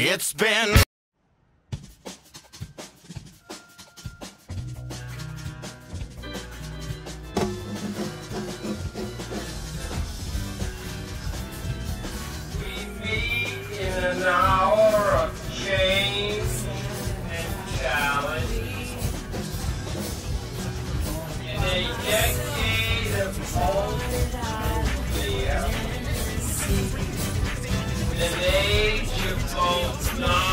It's been. An hour of and challenge. In a decade of fear. In an age of both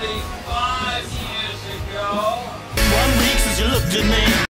Only five years ago. One week since you looked at me.